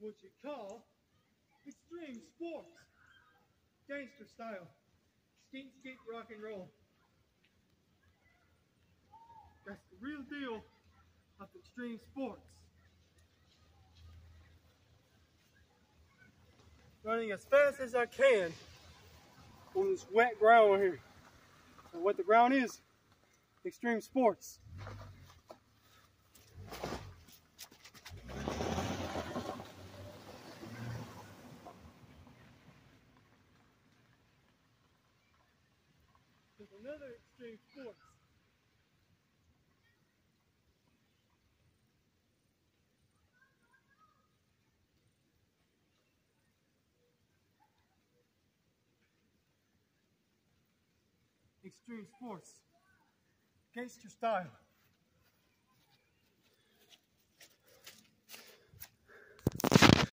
what you call extreme sports. Gangster style. Skeet, skeet, rock and roll. That's the real deal of extreme sports. Running as fast as I can on this wet ground here. So what the ground is, extreme sports. There's another extreme sports. Extreme sports. Gangster style.